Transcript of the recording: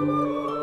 Música